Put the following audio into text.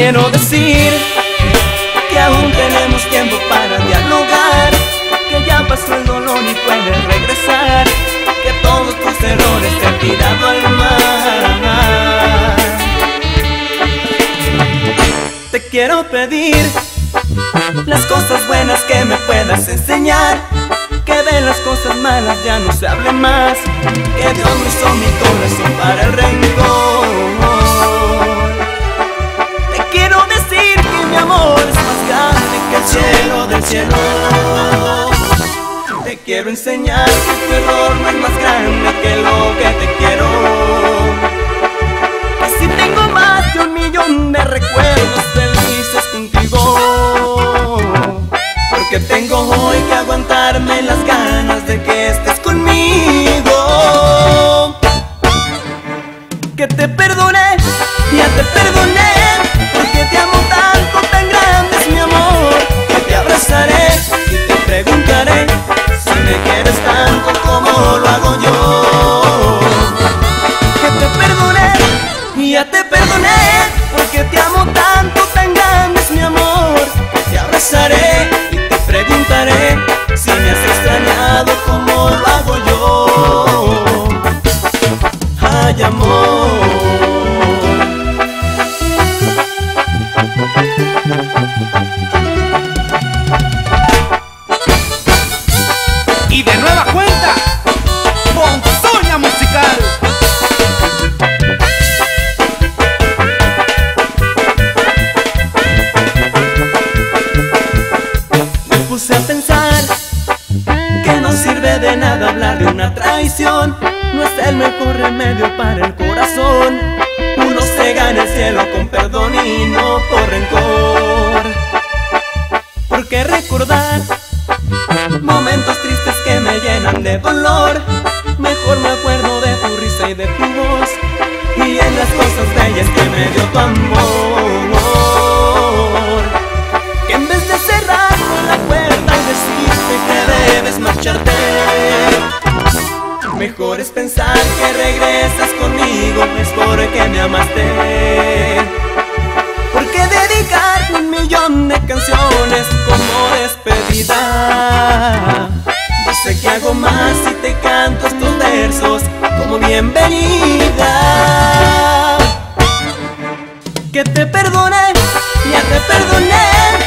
quiero decir que aún tenemos tiempo para dialogar, que ya pasó el dolor y puedes regresar, que todos tus errores te han tirado al mar. Te quiero pedir las cosas buenas que me puedas enseñar, que de las cosas malas ya no se hable más, que Dios no hizo mi corazón para el rencor. Del cielo. Te quiero enseñar que tu error no es más grande que lo que te quiero. Que si tengo más de un millón de recuerdos felices contigo. Porque tengo hoy que aguantarme las ganas de que estés conmigo. Que te no es el mejor remedio para el corazón. Uno se gana el cielo con perdón y no por rencor. Porque recordar momentos tristes que me llenan de dolor. Mejor me acuerdo de tu risa y de tu voz y en las cosas bellas que me dio tu amor. Mejor es pensar que regresas conmigo, es porque me amaste. Porque dedicar un millón de canciones como despedida. Yo sé que hago más si te canto estos versos como bienvenida. Que te perdone, ya te perdoné,